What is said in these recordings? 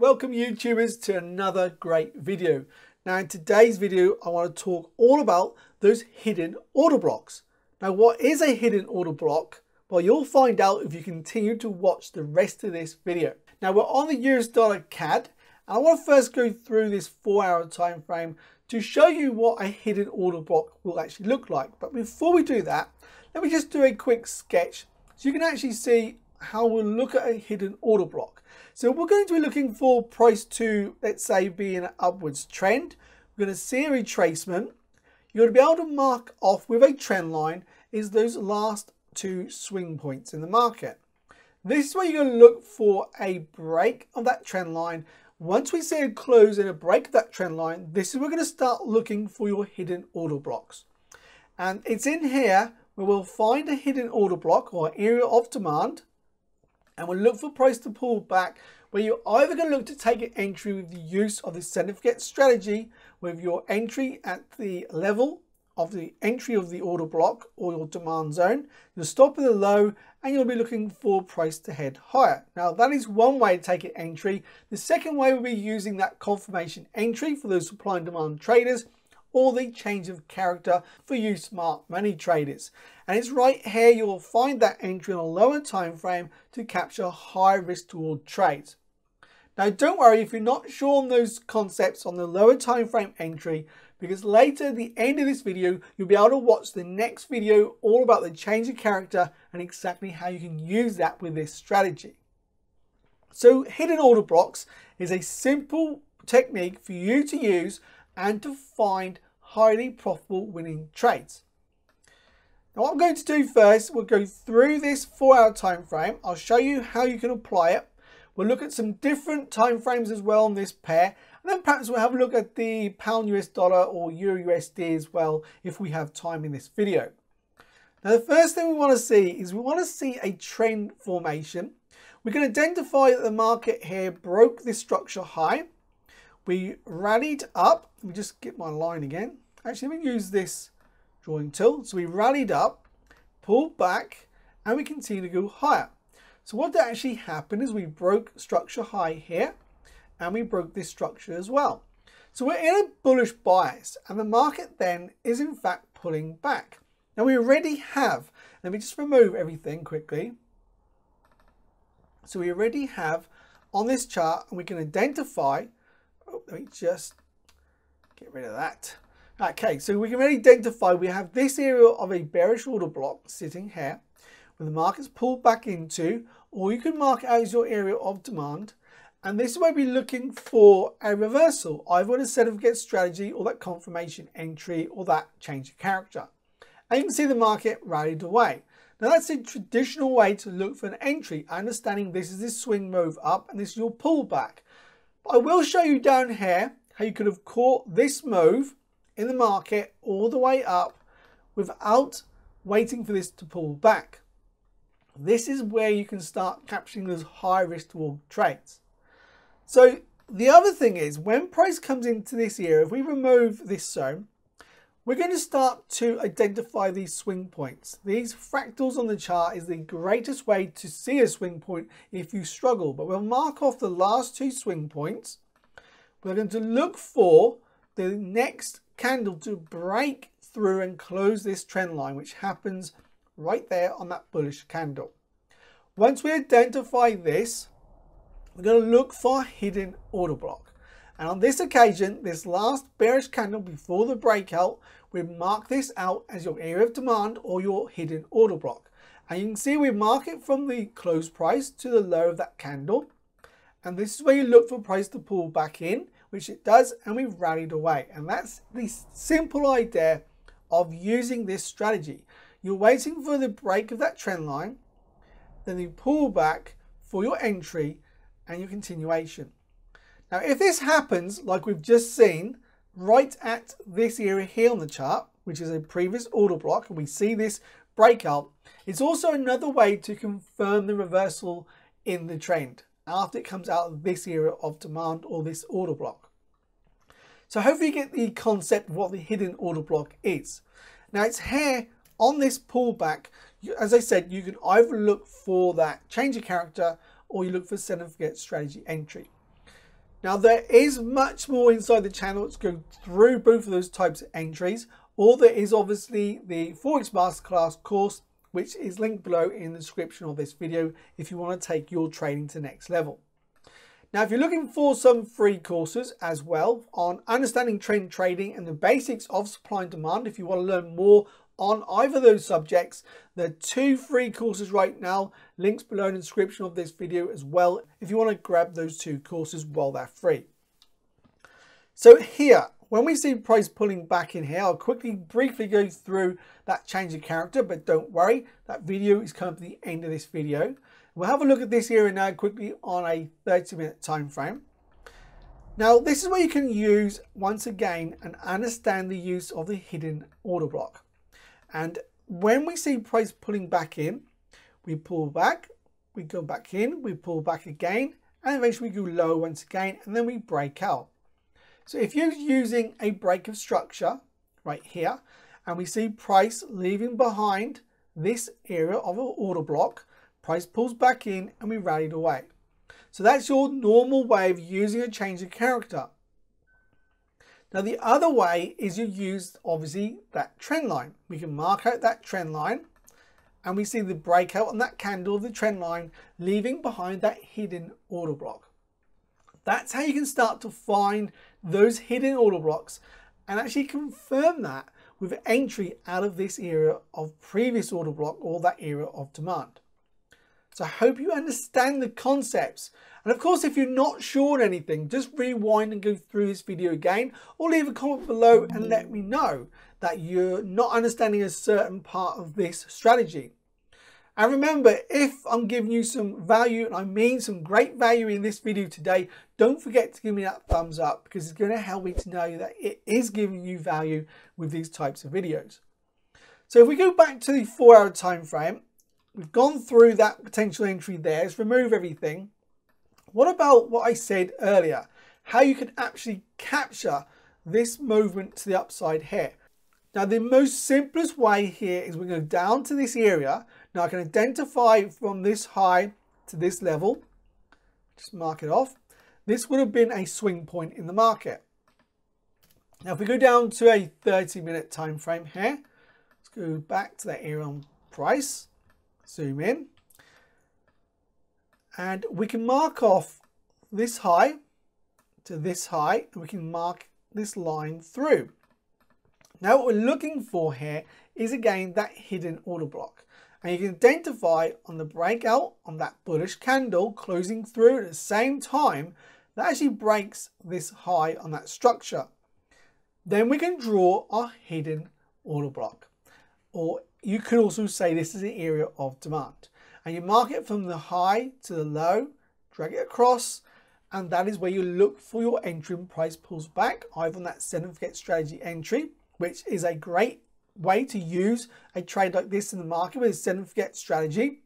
Welcome YouTubers to another great video. Now in today's video I want to talk all about those hidden order blocks. Now what is a hidden order block? Well you'll find out if you continue to watch the rest of this video. Now we're on the US dollar CAD and I want to first go through this four hour time frame to show you what a hidden order block will actually look like. But before we do that, let me just do a quick sketch so you can actually see how we'll look at a hidden order block. So we're going to be looking for price to, let's say, be in an upwards trend. We're going to see a retracement. You're going to be able to mark off with a trend line is those last two swing points in the market. This is where you're going to look for a break of that trend line. Once we see a close and a break of that trend line, this is where we're going to start looking for your hidden order blocks. And it's in here where we'll find a hidden order block or area of demand and we'll look for price to pull back where you're either going to look to take an entry with the use of the forget strategy with your entry at the level of the entry of the order block or your demand zone. You'll stop at the low and you'll be looking for price to head higher. Now that is one way to take an entry. The second way will be using that confirmation entry for those supply and demand traders or the change of character for you smart money traders. And it's right here you'll find that entry on a lower time frame to capture high risk to reward trades. Now don't worry if you're not sure on those concepts on the lower time frame entry because later at the end of this video you'll be able to watch the next video all about the change of character and exactly how you can use that with this strategy. So hidden order blocks is a simple technique for you to use and to find highly profitable winning trades. Now what I'm going to do first, we'll go through this four hour time frame. I'll show you how you can apply it. We'll look at some different time frames as well on this pair. And then perhaps we'll have a look at the pound US dollar or euro USD as well if we have time in this video. Now the first thing we want to see is we want to see a trend formation. We can identify that the market here broke this structure high we rallied up. Let me just get my line again. Actually, let me use this drawing tool. So we rallied up, pulled back, and we continue to go higher. So what actually happened is we broke structure high here, and we broke this structure as well. So we're in a bullish bias, and the market then is in fact pulling back. Now we already have, let me just remove everything quickly. So we already have on this chart, and we can identify Oh, let me just get rid of that. Okay, so we can identify we have this area of a bearish order block sitting here where the market's pulled back into, or you can mark as your area of demand. And this is where we're looking for a reversal, either with a send and forget strategy or that confirmation entry or that change of character. And you can see the market rallied away. Now that's a traditional way to look for an entry, understanding this is this swing move up and this is your pullback. I will show you down here how you could have caught this move in the market all the way up without waiting for this to pull back. This is where you can start capturing those high risk reward trades. So the other thing is when price comes into this area, if we remove this zone, we're going to start to identify these swing points. These fractals on the chart is the greatest way to see a swing point if you struggle. But we'll mark off the last two swing points. We're going to look for the next candle to break through and close this trend line, which happens right there on that bullish candle. Once we identify this, we're going to look for a hidden order block. And on this occasion, this last bearish candle before the breakout, we mark this out as your area of demand or your hidden order block. And you can see we mark it from the close price to the low of that candle. And this is where you look for price to pull back in, which it does, and we've rallied away. And that's the simple idea of using this strategy. You're waiting for the break of that trend line, then you pull back for your entry and your continuation. Now, if this happens, like we've just seen, right at this area here on the chart, which is a previous order block, and we see this breakout, it's also another way to confirm the reversal in the trend after it comes out of this area of demand or this order block. So hopefully you get the concept of what the hidden order block is. Now it's here on this pullback, as I said, you can either look for that change of character or you look for send and forget strategy entry. Now there is much more inside the channel to go through both of those types of entries, or there is obviously the Forex Masterclass course, which is linked below in the description of this video if you want to take your trading to next level. Now, if you're looking for some free courses as well on understanding trend trading and the basics of supply and demand, if you want to learn more on either of those subjects, there are two free courses right now, links below in the description of this video as well, if you want to grab those two courses while they're free. So here, when we see price pulling back in here, I'll quickly briefly go through that change of character, but don't worry, that video is coming to the end of this video. We'll have a look at this area now quickly on a 30 minute time frame. Now this is where you can use once again and understand the use of the hidden order block. And when we see price pulling back in, we pull back, we go back in, we pull back again, and eventually we go low once again, and then we break out. So if you're using a break of structure right here, and we see price leaving behind this area of an order block, price pulls back in and we rallied away. So that's your normal way of using a change of character. Now the other way is you use obviously that trend line. We can mark out that trend line and we see the breakout on that candle of the trend line leaving behind that hidden order block. That's how you can start to find those hidden order blocks and actually confirm that with entry out of this area of previous order block or that area of demand. So I hope you understand the concepts. And of course, if you're not sure on anything, just rewind and go through this video again or leave a comment below and let me know that you're not understanding a certain part of this strategy. And remember, if I'm giving you some value, and I mean some great value in this video today, don't forget to give me that thumbs up because it's going to help me to know that it is giving you value with these types of videos. So if we go back to the four hour time frame, We've gone through that potential entry there. Let's remove everything. What about what I said earlier? How you can actually capture this movement to the upside here. Now the most simplest way here is we go down to this area. Now I can identify from this high to this level. Just mark it off. This would have been a swing point in the market. Now if we go down to a 30 minute time frame here, let's go back to that area on price zoom in, and we can mark off this high to this high, and we can mark this line through. Now what we're looking for here is again that hidden order block. And you can identify on the breakout on that bullish candle closing through at the same time that actually breaks this high on that structure. Then we can draw our hidden order block or you could also say this is an area of demand. And you mark it from the high to the low, drag it across, and that is where you look for your entry and price pulls back, either on that send and forget strategy entry, which is a great way to use a trade like this in the market with a send and forget strategy,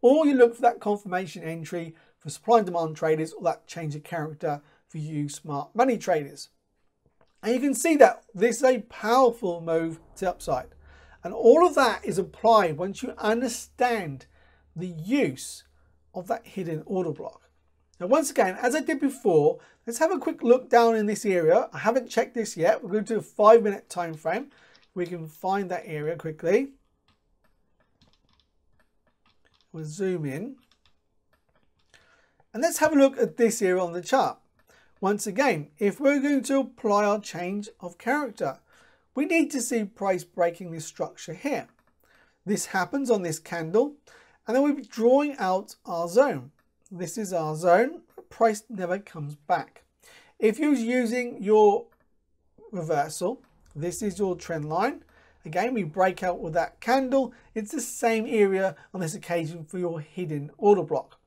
or you look for that confirmation entry for supply and demand traders or that change of character for you smart money traders. And you can see that this is a powerful move to upside. And all of that is applied once you understand the use of that hidden order block. Now, once again, as I did before, let's have a quick look down in this area. I haven't checked this yet. We're going to do a five minute time frame. We can find that area quickly. We'll zoom in. And let's have a look at this area on the chart. Once again, if we're going to apply our change of character, we need to see price breaking this structure here. This happens on this candle, and then we'll be drawing out our zone. This is our zone, price never comes back. If you're using your reversal, this is your trend line. Again, we break out with that candle. It's the same area on this occasion for your hidden order block.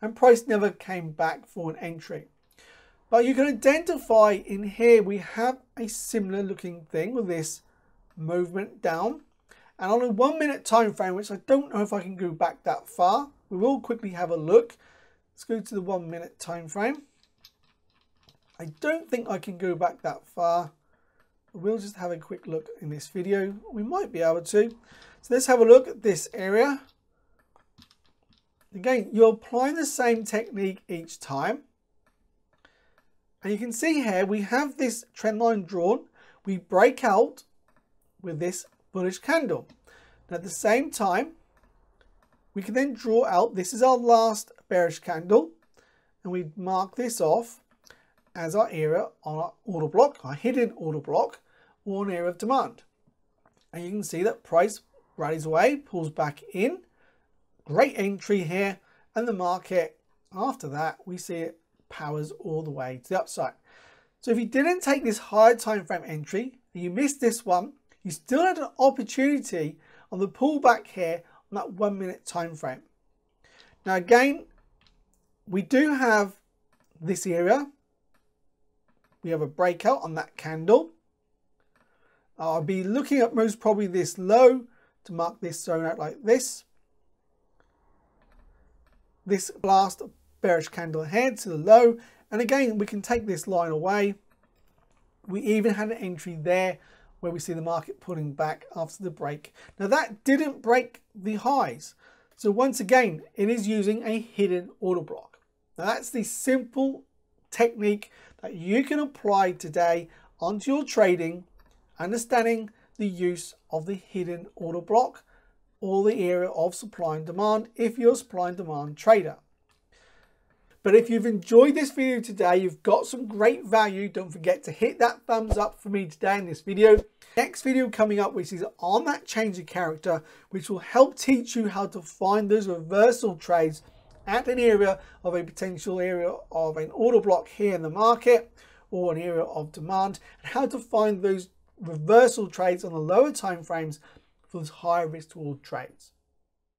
And price never came back for an entry. But you can identify in here, we have a similar looking thing with this movement down. And on a one minute time frame, which I don't know if I can go back that far, we will quickly have a look. Let's go to the one minute time frame. I don't think I can go back that far. We'll just have a quick look in this video. We might be able to. So let's have a look at this area. Again, you're applying the same technique each time. And you can see here, we have this trend line drawn. We break out with this bullish candle. And at the same time, we can then draw out, this is our last bearish candle, and we mark this off as our area on our order block, our hidden order block, or an area of demand. And you can see that price rallies away, pulls back in, great entry here, and the market, after that, we see it powers all the way to the upside. So if you didn't take this higher time frame entry, and you missed this one, you still had an opportunity on the pullback here on that one minute time frame. Now again, we do have this area. We have a breakout on that candle. Uh, I'll be looking at most probably this low to mark this zone out like this. This last bearish candle ahead to the low. And again, we can take this line away. We even had an entry there where we see the market pulling back after the break. Now that didn't break the highs. So once again, it is using a hidden order block. Now that's the simple technique that you can apply today onto your trading, understanding the use of the hidden order block or the area of supply and demand if you're a supply and demand trader. But if you've enjoyed this video today, you've got some great value, don't forget to hit that thumbs up for me today in this video. Next video coming up, which is on that change of character, which will help teach you how to find those reversal trades at an area of a potential area of an order block here in the market or an area of demand and how to find those reversal trades on the lower time frames for those higher risk reward trades.